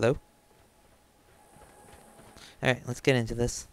Hello? Alright, let's get into this.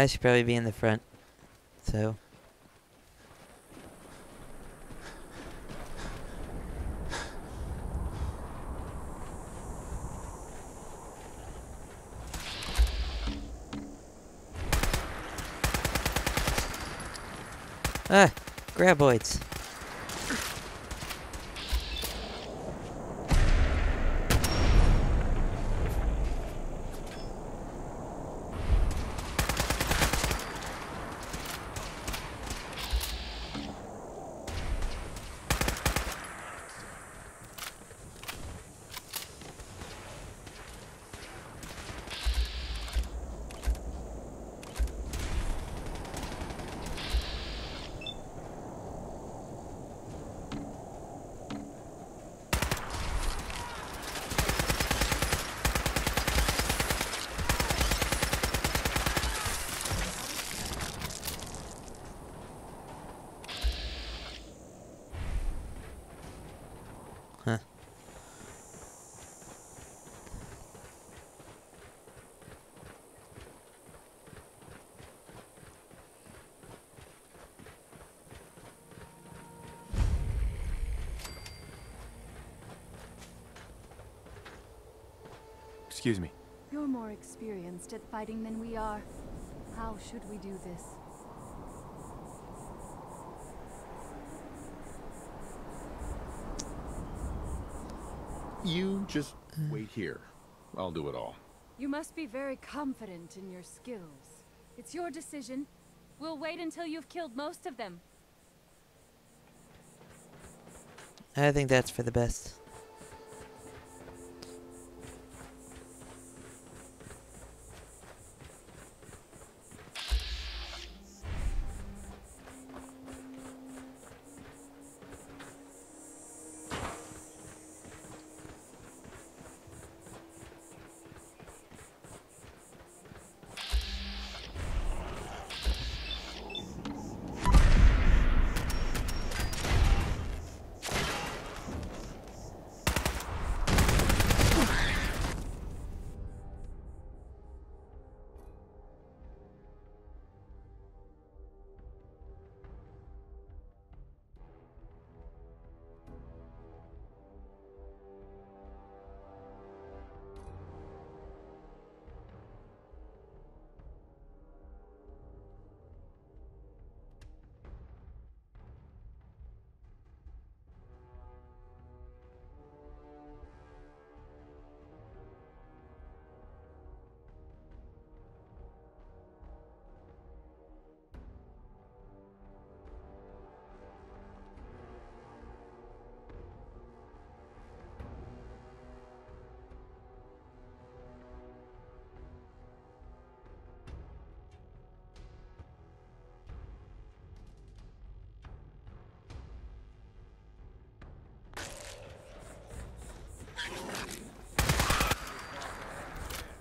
I should probably be in the front. So. Ah, graboids. Excuse me. You're more experienced at fighting than we are. How should we do this? You just wait here. I'll do it all. You must be very confident in your skills. It's your decision. We'll wait until you've killed most of them. I think that's for the best.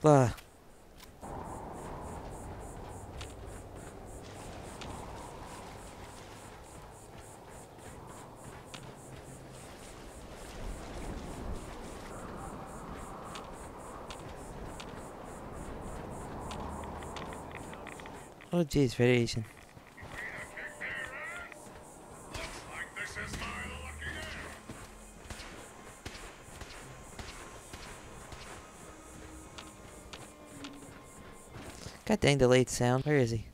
Blah. Oh jeez, variation. God dang delayed sound. Where is he?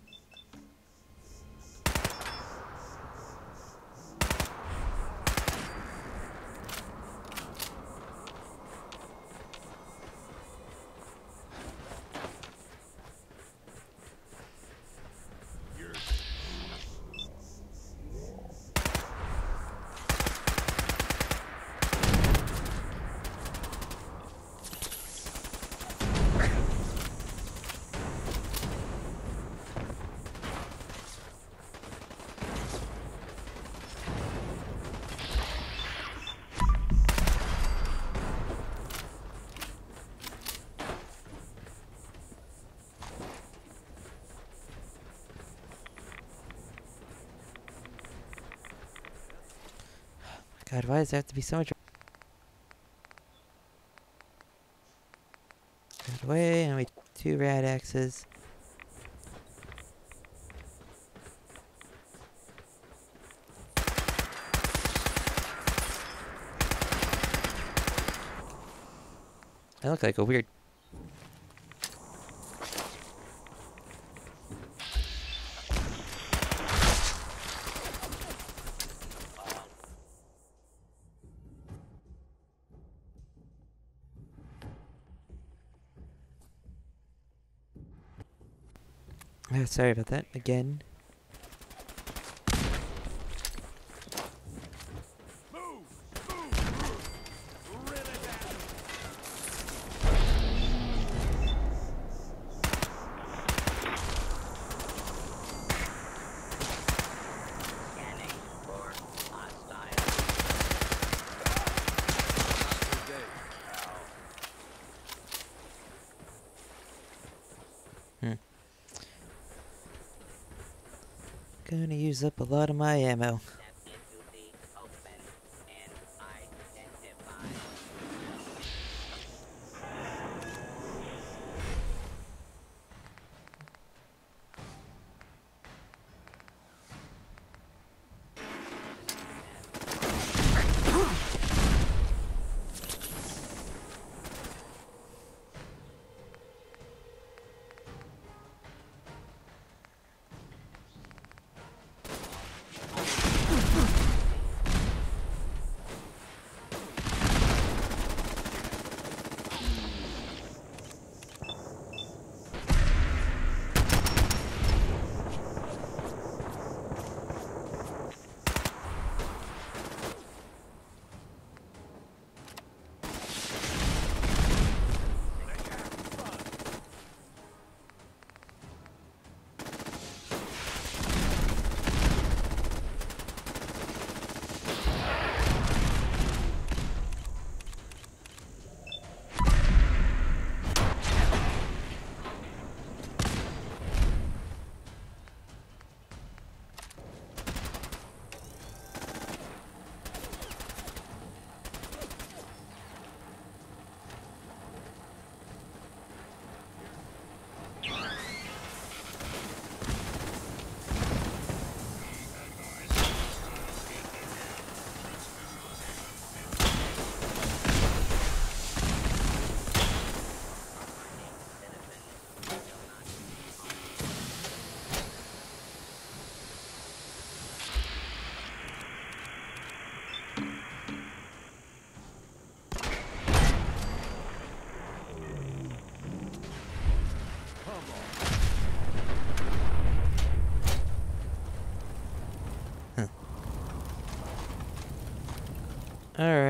God, why does there have to be so much? Get away, and we two rad axes. I look like a weird. Sorry about that again. Gonna use up a lot of my ammo.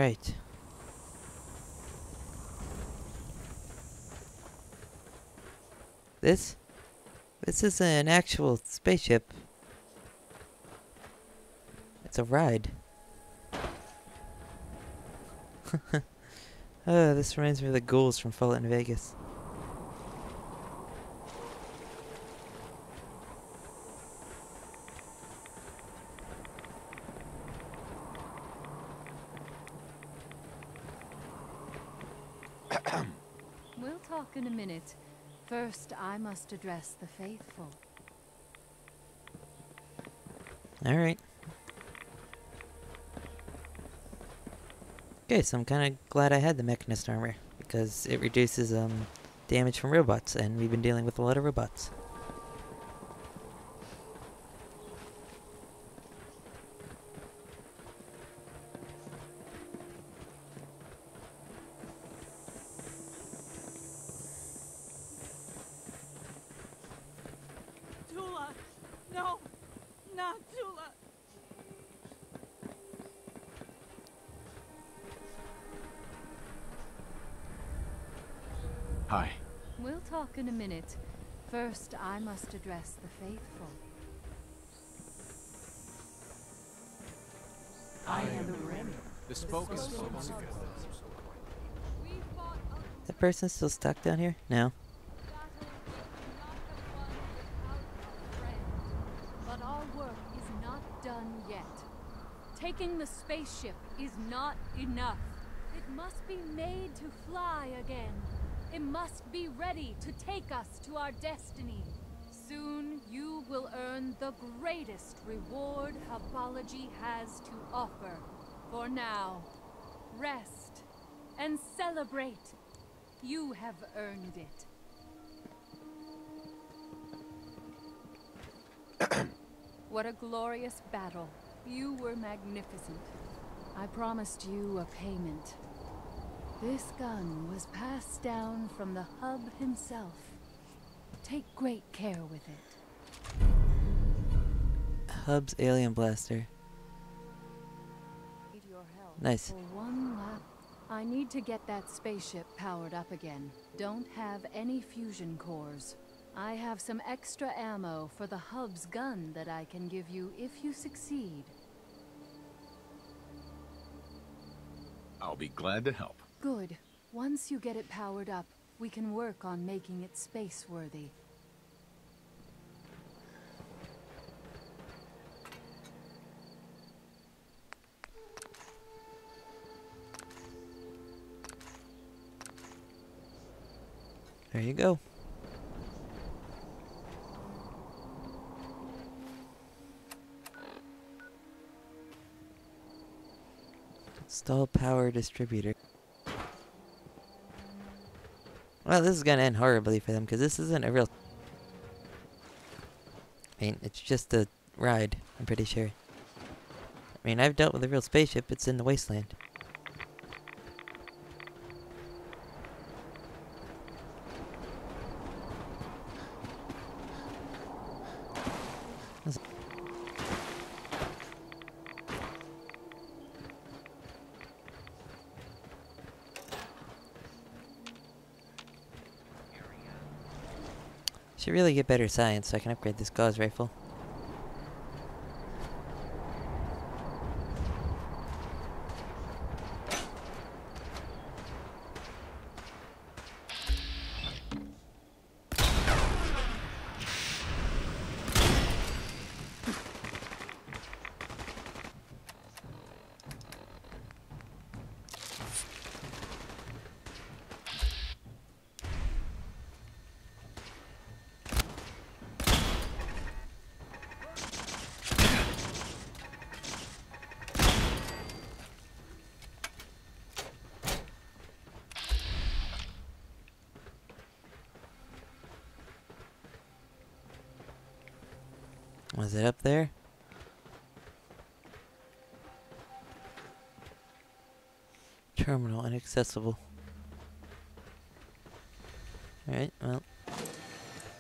Alright. This? This is an actual spaceship. It's a ride. oh, this reminds me of the ghouls from Fallout New Vegas. We'll talk in a minute. First, I must address the faithful. Alright. Okay, so I'm kind of glad I had the Mechanist armor, because it reduces um, damage from robots, and we've been dealing with a lot of robots. Hi. We'll talk in a minute. First, I must address the faithful. I am the remnant. The spoke is The person still stuck down here? No. But our work is not done yet. Taking the spaceship is not enough. It must be made to fly again. It must be ready to take us to our destiny. Soon you will earn the greatest reward Hubology has to offer. For now, rest and celebrate. You have earned it. what a glorious battle. You were magnificent. I promised you a payment. This gun was passed down from the hub himself. Take great care with it. Hub's alien blaster. Need your help Nice. For one lap. I need to get that spaceship powered up again. Don't have any fusion cores. I have some extra ammo for the hub's gun that I can give you if you succeed. I'll be glad to help. Good. Once you get it powered up, we can work on making it space-worthy. There you go. Install power distributor. Well, this is gonna end horribly for them because this isn't a real. I mean, it's just a ride. I'm pretty sure. I mean, I've dealt with a real spaceship. It's in the wasteland. Should really get better science so I can upgrade this Gauss rifle. Was it up there? Terminal inaccessible. Alright, well.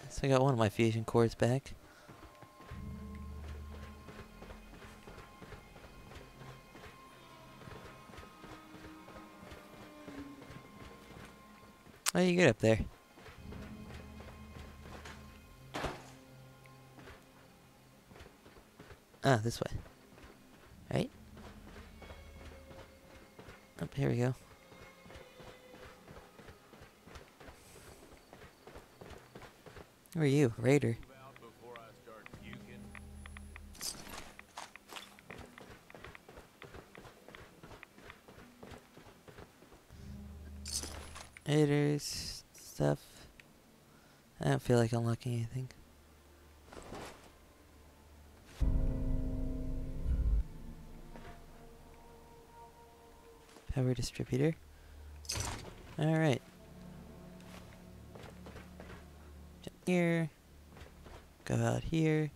So I got one of my fusion cores back. How you get up there? Ah, this way. Right? Up here we go. Who are you, Raider? Raiders stuff. I don't feel like unlocking anything. Power distributor. Alright. Here. Go out here.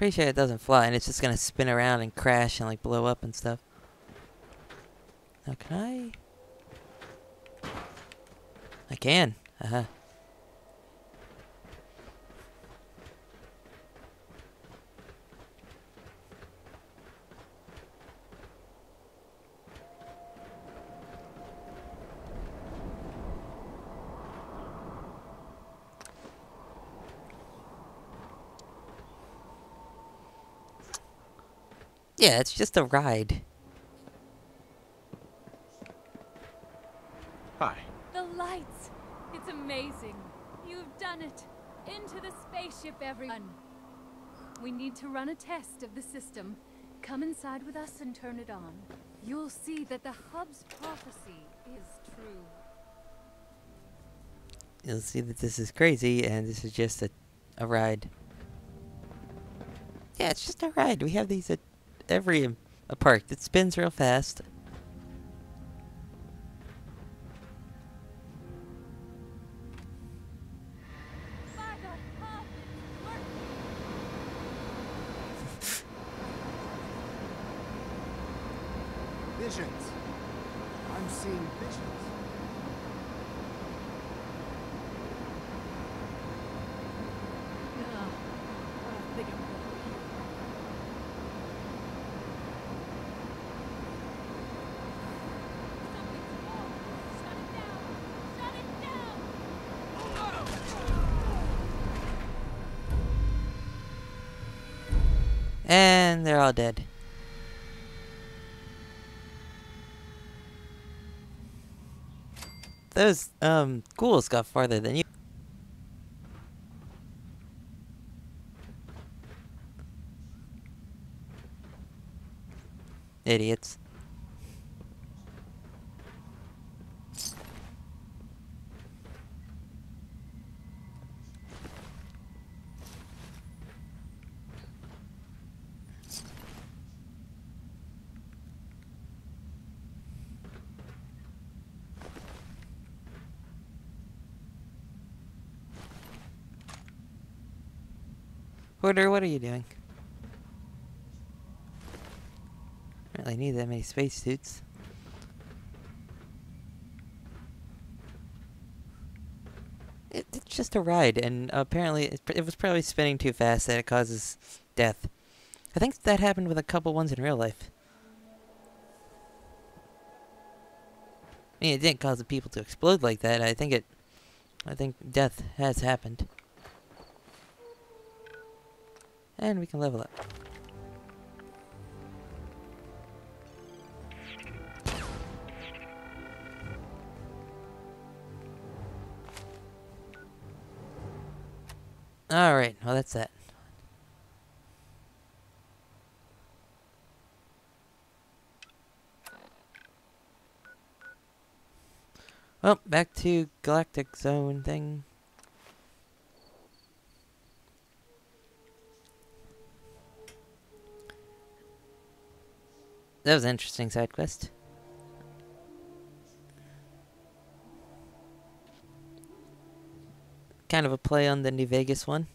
Pretty sure it doesn't fly and it's just gonna spin around and crash and like blow up and stuff. Now can I? I can. Uh huh. Yeah, it's just a ride. Hi. The lights! It's amazing. You've done it. Into the spaceship, everyone. We need to run a test of the system. Come inside with us and turn it on. You'll see that the hub's prophecy is true. You'll see that this is crazy and this is just a, a ride. Yeah, it's just a ride. We have these at every a park that spins real fast. Visions. I'm seeing visions. Ugh, I don't think I'm gonna be here. Something's wrong! Shut it down! Shut it down! Dead. Those um ghouls got farther than you. Idiots. Porter, what are you doing? Don't really need that many spacesuits. It, it's just a ride, and apparently it, it was probably spinning too fast that it causes death. I think that happened with a couple ones in real life. I mean, it didn't cause the people to explode like that. I think it. I think death has happened. And we can level up. Alright, well that's that. Well, back to Galactic Zone thing. That was an interesting side quest. Kind of a play on the New Vegas one.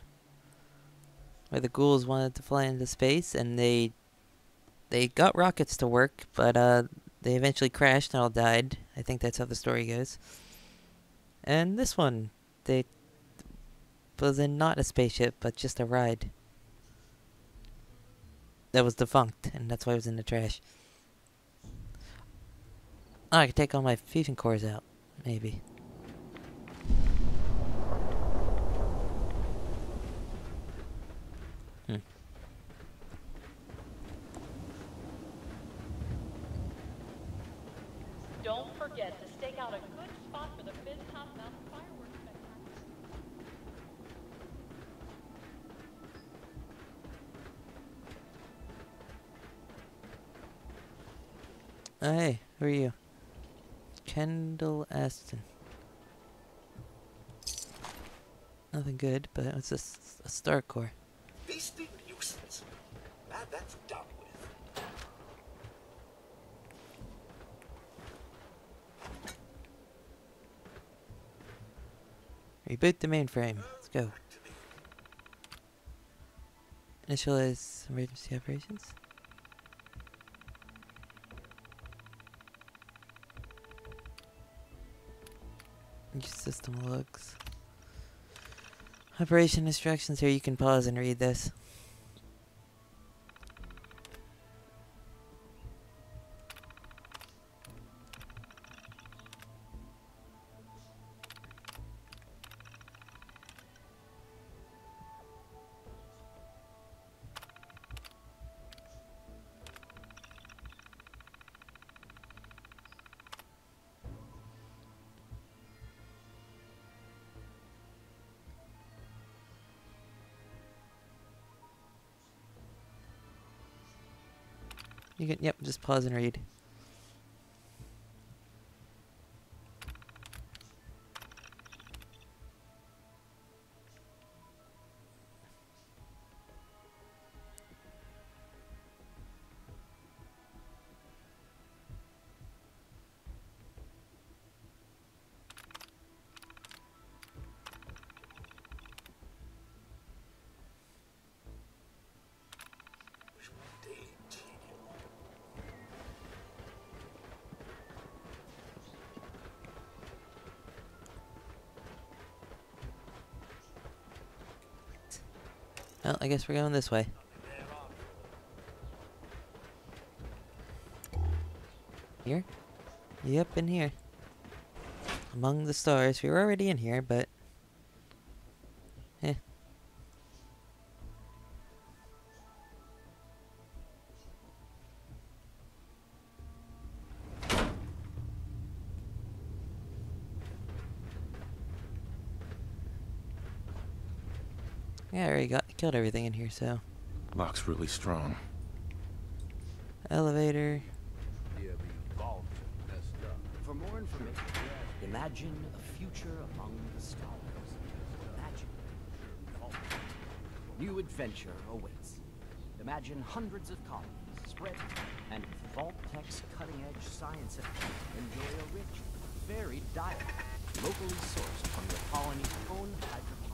Where the ghouls wanted to fly into space and they they got rockets to work, but uh they eventually crashed and all died. I think that's how the story goes. And this one, they was in not a spaceship, but just a ride that was defunct, and that's why it was in the trash. Oh, I could take all my fusion cores out, maybe. Hmm. Don't forget to stake out a good spot for the Fizz Top Mountain fireworks spectacular. Oh, hey, who are you? Kendall Aston. Nothing good, but it's a, s- a star core. Beastly nuisance. Glad that's done with. Reboot the mainframe. Let's go. Initialize emergency operations. Use system logs. Operation instructions here. You can pause and read this. And read. Well, I guess we're going this way. Here? Yep, in here. Among the stars. We were already in here, but... Yeah, I already got killed everything in here, so... Lock's really strong. Elevator. For more information, imagine a future among the stars. Imagine. New adventure awaits. Imagine hundreds of colonies spread and Vault-Tec's cutting-edge science enjoy a rich, varied diet, locally sourced from your colony's own hydroponic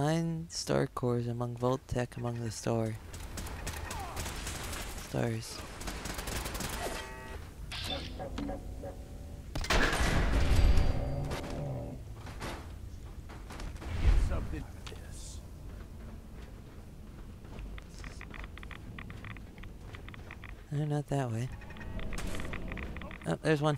Find star cores among Vault-Tec among the star. Stars. No, not that way. Oh, there's one.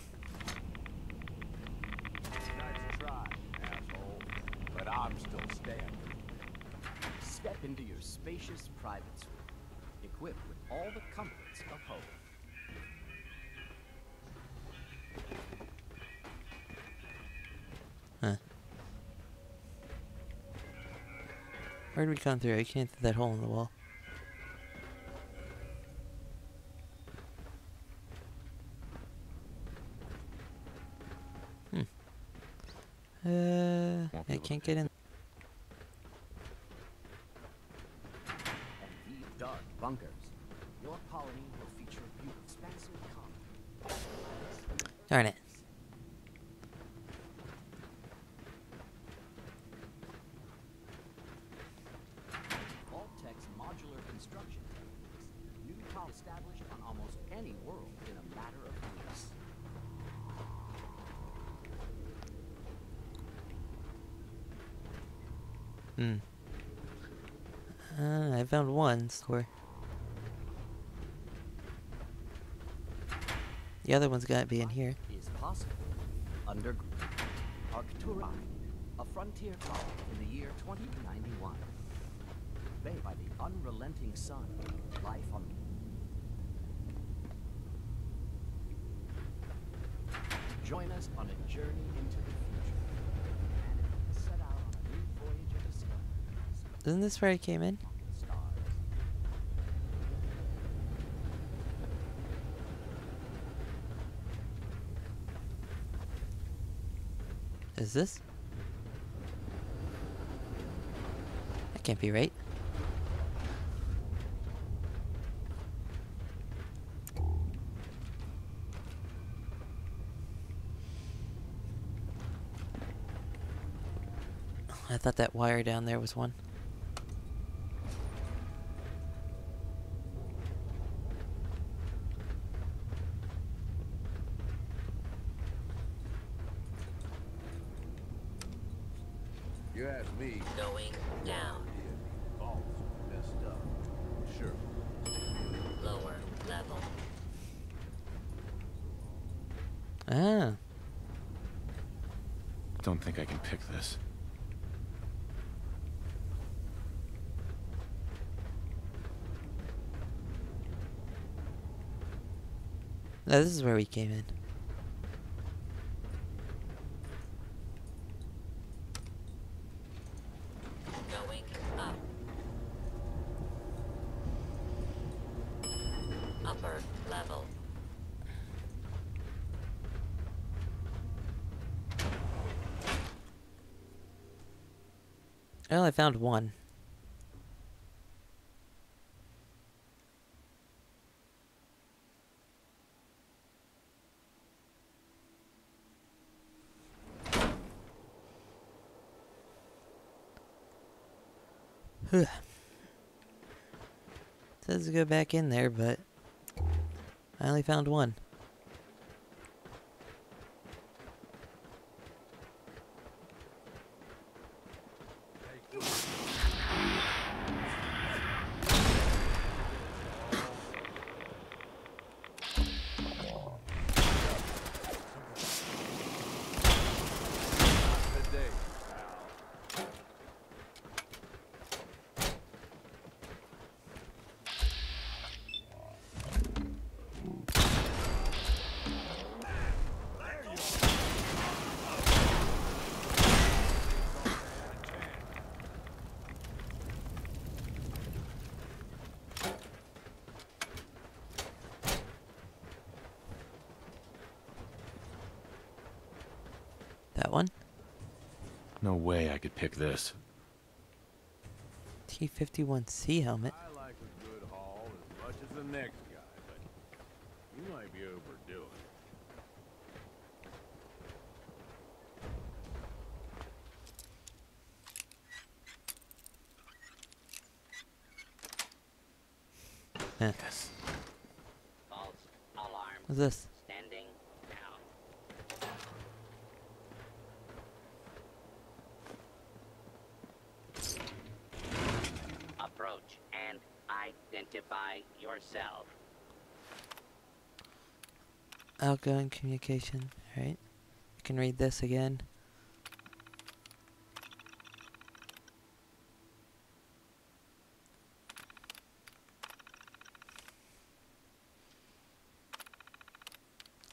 Where'd we come through? I can't through that hole in the wall. Hmm. Uh, I can't get in. Dark bunkers. Your colony will feature expansive. Darn it. Vault-Tec's modular construction techniques. New colony established on almost any world in a matter of weeks. Hmm. Uh, I found one score. The other one's gotta be in here. Is possible. Under Arcturine, a frontier colony in the year 2091. Bathed by the unrelenting sun, life on Join us on a journey into the future. And set out on a new voyage of discovery. Isn't this where I came in? among the stars. Is this? That can't be right. I thought that wire down there was one. You ask me, Going down. vault's messed up. Sure. Lower level. Ah, Don't think I can pick this. no, this is where we came in. Lower level. Well, I found one. Says to go back in there, but I only found one. Today. That one. No way could pick this. T51C helmet. I like a good haul as much as the next guy, but you might be overdoing it. Yes. False alarm. What's this? Standing down. Approach and identify yourself. Outgoing communication. Alright. You can read this again.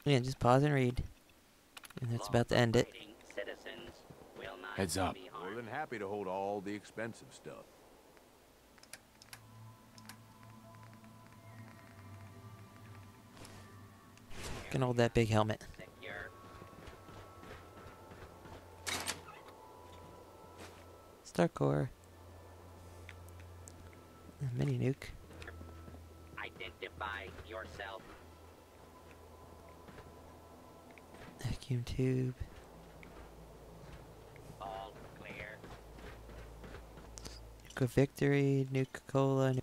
Yeah, just pause and read. And that's about to end it. Citizens Heads up. be More than happy to hold all the expensive stuff. Can hold that big helmet. Star Core. Mm, mini nuke. Identify yourself. Vacuum tube. All clear. Nuka Victory. Nuka Cola.